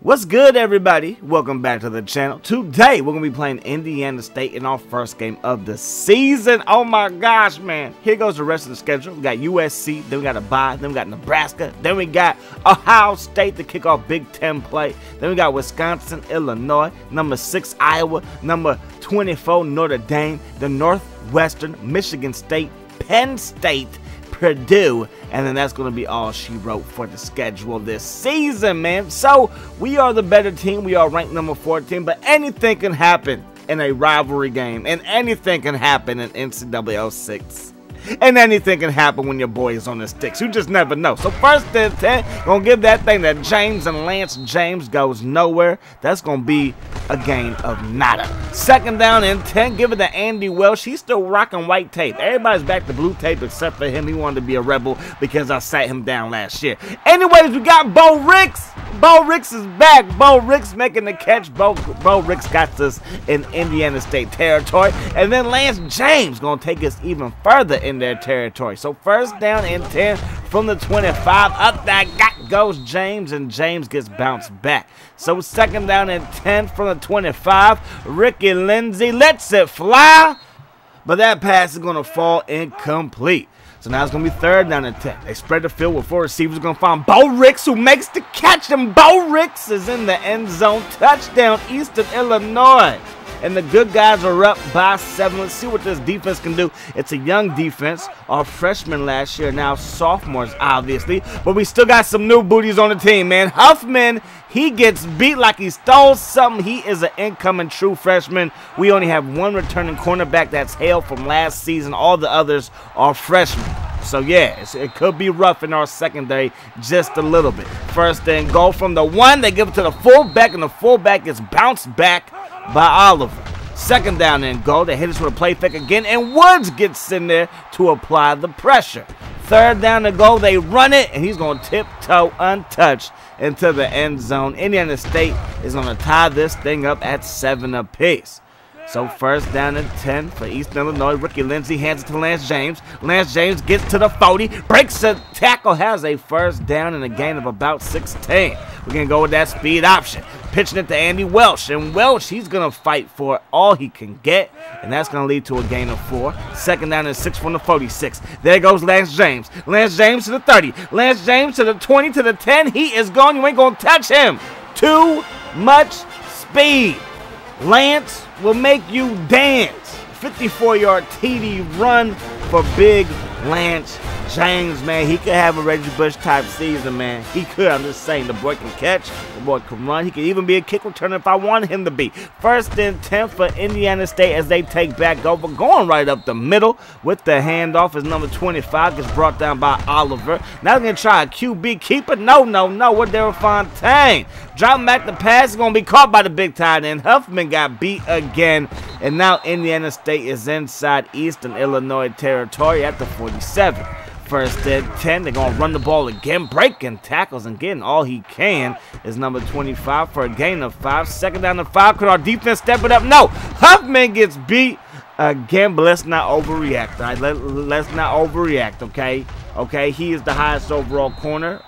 What's good, everybody? Welcome back to the channel. Today, we're going to be playing Indiana State in our first game of the season. Oh my gosh, man. Here goes the rest of the schedule. We got USC, then we got a bye, then we got Nebraska, then we got Ohio State to kick off Big Ten play, then we got Wisconsin, Illinois, number 6 Iowa, number 24 Notre Dame, the Northwestern, Michigan State, Penn State, Purdue, and then that's going to be all she wrote for the schedule this season, man. So we are the better team. We are ranked number 14, but anything can happen in a rivalry game, and anything can happen in NCAA 06. And anything can happen when your boy is on the sticks. You just never know. So first and 10, gonna give that thing that James and Lance James goes nowhere. That's gonna be a game of nada. Second down and 10, give it to Andy Welsh. He's still rocking white tape. Everybody's back to blue tape except for him. He wanted to be a rebel because I sat him down last year. Anyways, we got Bo Ricks. Bo Ricks is back. Bo Ricks making the catch. Bo, Bo Ricks got us in Indiana State territory. And then Lance James gonna take us even further in their territory. So first down and 10 from the 25. Up that goes James, and James gets bounced back. So second down and 10 from the 25. Ricky Lindsey lets it fly, but that pass is going to fall incomplete. So now it's going to be third down and 10. They spread the field with four receivers. Going to find Bo Ricks, who makes the catch, and Bo Ricks is in the end zone. Touchdown, Eastern Illinois and the good guys are up by seven. Let's see what this defense can do. It's a young defense. Our freshmen last year, now sophomores, obviously. But we still got some new booties on the team, man. Huffman, he gets beat like he stole something. He is an incoming true freshman. We only have one returning cornerback that's hailed from last season. All the others are freshmen. So yeah, it could be rough in our secondary just a little bit. First and goal from the one, they give it to the fullback, and the fullback gets bounced back by Oliver. Second down and goal. They hit us with a play fake again, and Woods gets in there to apply the pressure. Third down and goal. They run it, and he's going to tiptoe untouched into the end zone. Indiana State is going to tie this thing up at seven apiece. So first down and 10 for East Illinois. Ricky Lindsey hands it to Lance James. Lance James gets to the 40, breaks a tackle, has a first down and a gain of about 16. We're going to go with that speed option. Pitching it to Andy Welsh. And Welsh, he's going to fight for all he can get. And that's going to lead to a gain of four. Second down and six from the 46. There goes Lance James. Lance James to the 30. Lance James to the 20 to the 10. He is gone. You ain't going to touch him. Too much speed. Lance will make you dance. 54 yard TD run for Big Lance James, man. He could have a Reggie Bush type season, man. He could. I'm just saying. The boy can catch. The boy can run. He could even be a kick returner if I wanted him to be. First and 10 for Indiana State as they take back over. Going right up the middle with the handoff as number 25 gets brought down by Oliver. Now they're going to try a QB keeper. No, no, no. With Darryl Fontaine. Dropping back the pass. Is going to be caught by the big tight end. Huffman got beat again. And now Indiana State is inside Eastern Illinois territory at the 47. First and 10, they're going to run the ball again, breaking tackles and getting all he can is number 25 for a gain of 5. Second down to 5, could our defense step it up? No, Huffman gets beat again, but let's not overreact, all right? Let, let's not overreact, okay? Okay, he is the highest overall corner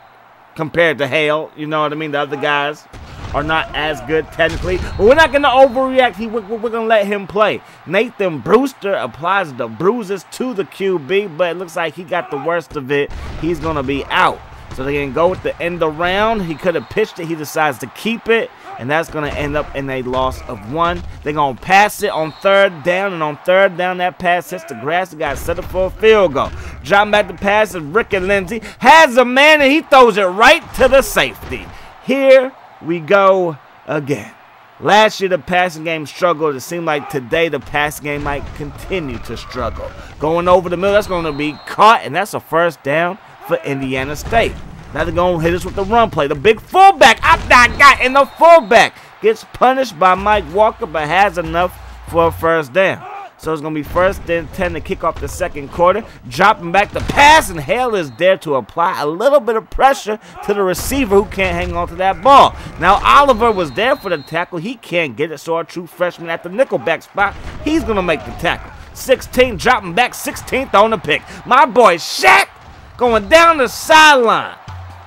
compared to Hale, you know what I mean? The other guys are not as good technically. But we're not going to overreact. He, we're, we're going to let him play. Nathan Brewster applies the bruises to the QB, but it looks like he got the worst of it. He's going to be out. So they can go with the end of the round. He could have pitched it. He decides to keep it. And that's going to end up in a loss of one. They're going to pass it on third down. And on third down, that pass hits the grass. The guy set up for a field goal. Dropping back the pass is Ricky Lindsey. Has a man and he throws it right to the safety. Here we go again. Last year, the passing game struggled. It seemed like today the passing game might continue to struggle. Going over the middle, that's going to be caught, and that's a first down for Indiana State. Now they're going to hit us with the run play. The big fullback, that guy, and the fullback gets punished by Mike Walker, but has enough for a first down. So it's going to be first then 10 to kick off the second quarter. Dropping back the pass, and Hale is there to apply a little bit of pressure to the receiver who can't hang on to that ball. Now, Oliver was there for the tackle. He can't get it, so our true freshman at the nickelback spot, he's going to make the tackle. 16, dropping back 16th on the pick. My boy Shaq going down the sideline.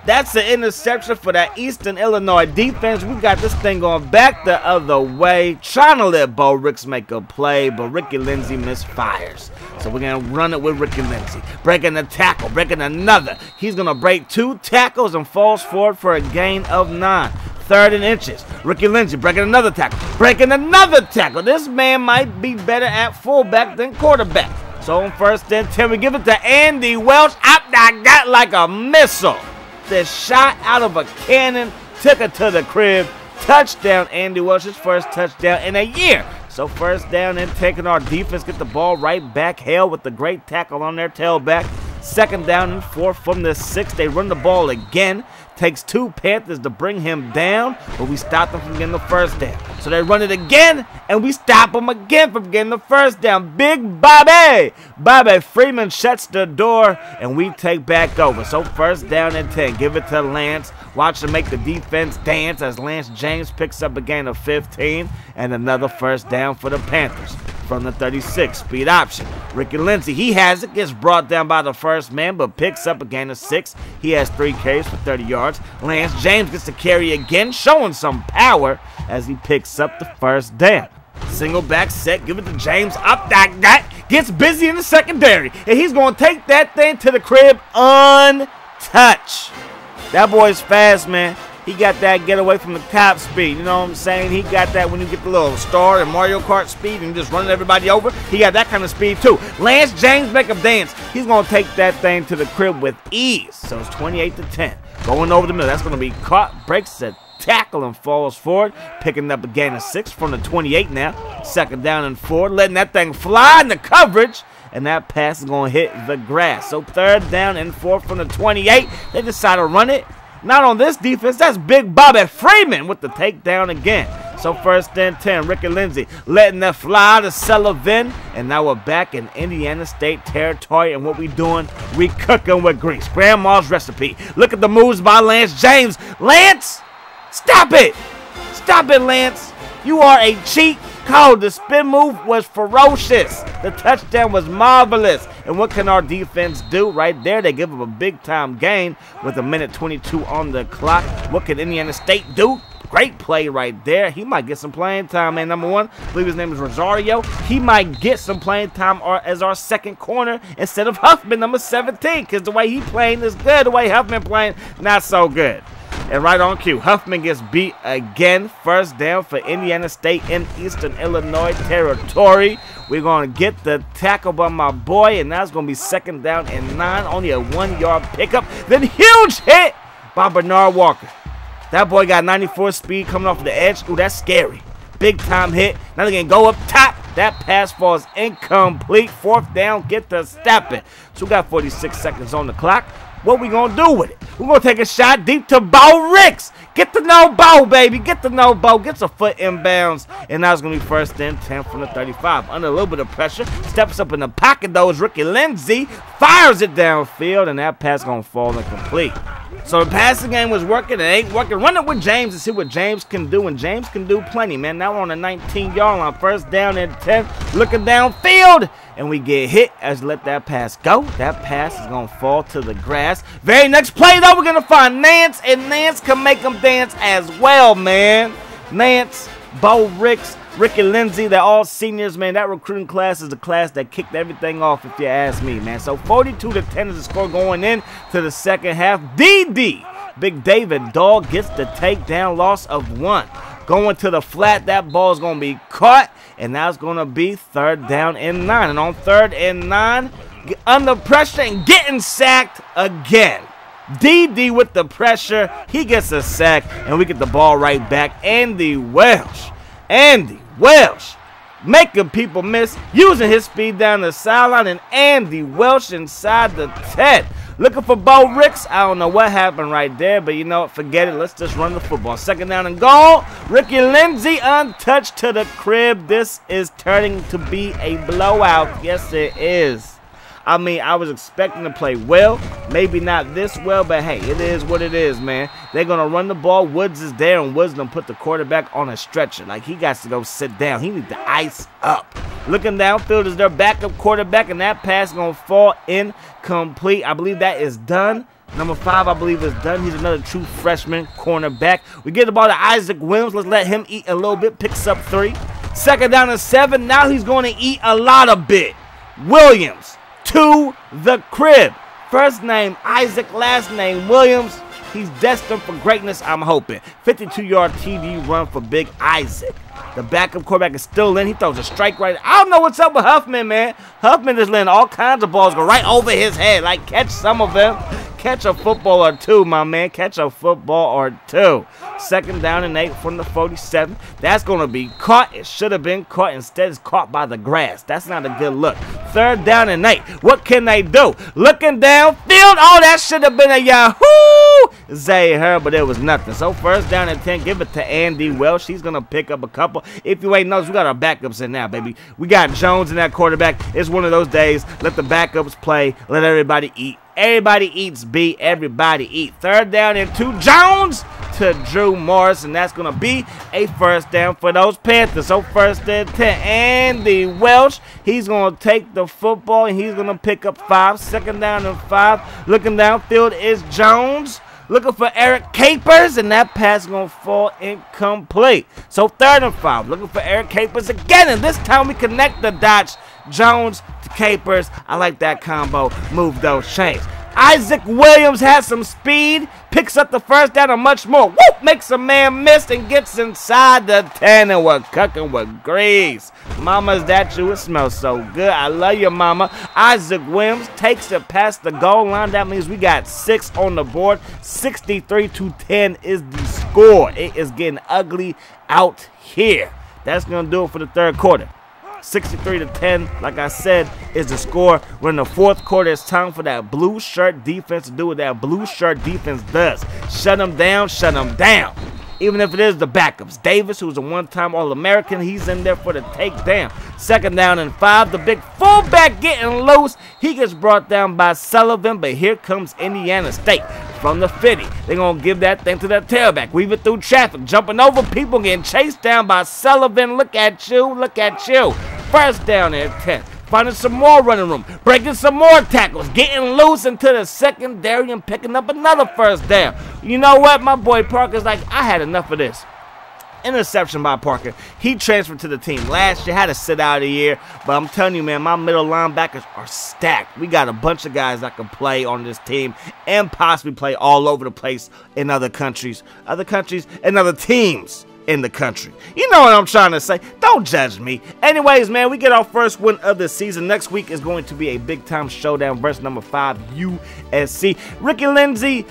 That's an interception for that Eastern Illinois defense. We got this thing going back the other way, trying to let Bo Ricks make a play, but Ricky Lindsey misfires. So we're going to run it with Ricky Lindsey. Breaking the tackle, breaking another. He's going to break two tackles and falls forward for a gain of nine. Third and inches. Ricky Lindsey breaking another tackle. Breaking another tackle. This man might be better at fullback than quarterback. So on first and 10, we give it to Andy Welch. That got like a missile that shot out of a cannon, took it to the crib. Touchdown, Andy Welch's first touchdown in a year. So first down and taking our defense, get the ball right back. Hale with the great tackle on their tailback. Second down and four from the six. They run the ball again. Takes two Panthers to bring him down, but we stop them from getting the first down. So they run it again, and we stop them again from getting the first down. Big Bobby! Bobby Freeman shuts the door, and we take back over. So first down and 10. Give it to Lance. Watch him make the defense dance as Lance James picks up a gain of 15, and another first down for the Panthers from the 36. Speed option. Ricky Lindsey, he has it. Gets brought down by the first man, but picks up a gain of six. He has three carries for 30 yards. Lance James gets to carry again, showing some power as he picks up the first down. Single back set, give it to James. Up that guy. Gets busy in the secondary. And he's going to take that thing to the crib untouched. That boy's fast, man. He got that get away from the top speed. You know what I'm saying? He got that when you get the little star and Mario Kart speed and just running everybody over. He got that kind of speed too. Lance James make him dance. He's to take that thing to the crib with ease. So it's 28 to 10. Going over the middle. That's going to be caught. Breaks the tackle and falls forward. Picking up a gain of six from the 28 now. Second down and four. Letting that thing fly in the coverage and that pass is going to hit the grass. So third down and four from the 28. They decide to run it. Not on this defense. That's Big Bobby Freeman with the takedown again. So first and 10, Ricky Lindsey letting that fly to Sullivan. And now we're back in Indiana State territory. And what we doing? We cooking with grease. Grandma's recipe. Look at the moves by Lance James. Lance, stop it. Stop it, Lance. You are a cheat code. The spin move was ferocious. The touchdown was marvelous. And what can our defense do right there? They give up a big time gain with a minute 22 on the clock. What can Indiana State do? Great play right there. He might get some playing time, man. Number one, I believe his name is Rosario. He might get some playing time as our second corner instead of Huffman, number 17, because the way he playing is good. The way Huffman playing, not so good. And right on cue, Huffman gets beat again. First down for Indiana State in Eastern Illinois territory. We're going to get the tackle by my boy, and that's going to be second down and nine. Only a one-yard pickup. Then huge hit by Bernard Walker. That boy got 94 speed coming off the edge. Ooh, that's scary. Big time hit. Now they can go up top. That pass falls incomplete. Fourth down, get the stepping. So we got 46 seconds on the clock. What we gonna do with it? We're gonna take a shot deep to Bo Ricks. Get the no Bo, baby. Get the no Bo. Gets a foot inbounds. And now it's gonna be first and 10 from the 35. Under a little bit of pressure. Steps up in the pocket though is Ricky Lindsey. Fires it downfield. And that pass gonna fall incomplete. So the passing game was working. It ain't working. Run it with James and see what James can do. And James can do plenty, man. Now on the 19-yard line. First down and 10. Looking downfield. And we get hit as let that pass go. That pass is going to fall to the grass. Very next play, though, we're going to find Nance. And Nance can make them dance as well, man. Nance, Bo Ricks, Ricky Lindsey, they're all seniors, man. That recruiting class is the class that kicked everything off, if you ask me, man. So 42 to 10 is the score going in to the second half. DD, Big David Dog gets the takedown loss of one. Going to the flat, that ball is going to be caught, and now it's going to be third down and nine. And on third and nine, under pressure and getting sacked again. DD with the pressure, he gets a sack, and we get the ball right back. Andy Welch Andy Welsh making people miss, using his speed down the sideline, and Andy Welsh inside the 10. Looking for Bo Ricks. I don't know what happened right there, but you know what? Forget it. Let's just run the football. Second down and goal. Ricky Lindsey untouched to the crib. This is turning to be a blowout. Yes, it is. I mean, I was expecting to play well. Maybe not this well, but hey, it is what it is, man. They're going to run the ball. Woods is there, and Woods going to put the quarterback on a stretcher. Like, he got to go sit down. He needs to ice up. Looking downfield is their backup quarterback, and that pass going to fall incomplete. I believe that is done. Number five, I believe, is done. He's another true freshman cornerback. We get the ball to Isaac Williams. Let's let him eat a little bit. Picks up three. Second down and seven. Now he's going to eat a lot of bit. Williams to the crib. First name Isaac, last name Williams. He's destined for greatness, I'm hoping. 52-yard TD run for Big Isaac. The backup quarterback is still in. He throws a strike right. I don't know what's up with Huffman, man. Huffman is letting all kinds of balls go right over his head. Like, catch some of them. Catch a football or two, my man. Catch a football or two. Second down and eight from the 47. That's going to be caught. It should have been caught. Instead, it's caught by the grass. That's not a good look. Third down and eight. What can they do? Looking downfield. Oh, that should have been a Yahoo! Zay her, but it was nothing. So first down and 10. Give it to Andy Welch. He's going to pick up a couple. If you ain't noticed, we got our backups in now, baby. We got Jones in that quarterback. It's one of those days. Let the backups play. Let everybody eat. Everybody eats B. Everybody eat. Third down and two. Jones to Drew Morris, and that's going to be a first down for those Panthers. So first and 10. Andy Welch, he's going to take the football, and he's going to pick up five. Second down and five. Looking downfield is Jones looking for Eric Capers, and that pass going to fall incomplete. So third and five, looking for Eric Capers again, and this time we connect the dots. Jones to Capers. I like that combo. Move those chains. Isaac Williams has some speed, picks up the first down and much more. Whoop! Makes a man miss and gets inside the 10 and we're cooking with grease. Mama's that you? It smells so good. I love you, mama. Isaac Williams takes it past the goal line. That means we got six on the board. 63 to 10 is the score. It is getting ugly out here. That's going to do it for the third quarter. 63 to 10, like I said, is the score. We're in the fourth quarter. It's time for that blue shirt defense to do what that blue shirt defense does. Shut them down, shut them down. Even if it is the backups. Davis, who's a one-time All-American, he's in there for the takedown. Second down and five. The big fullback getting loose. He gets brought down by Sullivan, but here comes Indiana State from the 50. They're going to give that thing to that tailback. Weave it through traffic. Jumping over people, getting chased down by Sullivan. Look at you. Look at you. First down at 10. Finding some more running room. Breaking some more tackles. Getting loose into the secondary and picking up another first down. You know what? My boy Parker's like, I had enough of this interception by Parker. He transferred to the team last year, had to sit out a year. But I'm telling you, man, my middle linebackers are stacked. We got a bunch of guys that can play on this team and possibly play all over the place in other countries, other countries, and other teams in the country. You know what I'm trying to say. Don't judge me. Anyways, man, we get our first win of the season. Next week is going to be a big time showdown versus number five USC. Ricky Lindsey,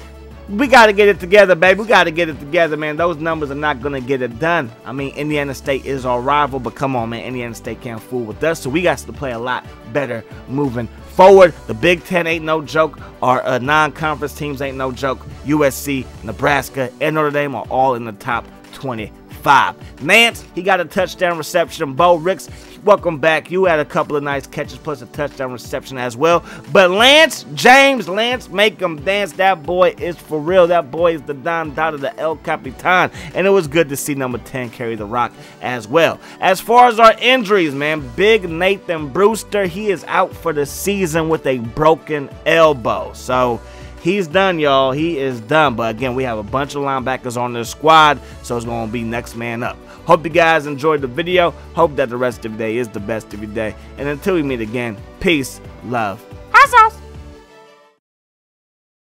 we got to get it together, baby. We got to get it together, man. Those numbers are not going to get it done. I mean, Indiana State is our rival, but come on, man. Indiana State can't fool with us, so we got to play a lot better moving forward. The Big Ten ain't no joke. Our uh, non-conference teams ain't no joke. USC, Nebraska, and Notre Dame are all in the top 20 five. Nance, he got a touchdown reception. Bo Ricks, welcome back. You had a couple of nice catches plus a touchdown reception as well. But Lance James, Lance, make him dance. That boy is for real. That boy is the Don of the El Capitan. And it was good to see number 10 carry the rock as well. As far as our injuries, man, big Nathan Brewster, he is out for the season with a broken elbow. So he's done, y'all. He is done. But again, we have a bunch of linebackers on the squad, so it's going to be next man up. Hope you guys enjoyed the video. Hope that the rest of your day is the best of your day. And until we meet again, peace, love. Awesome.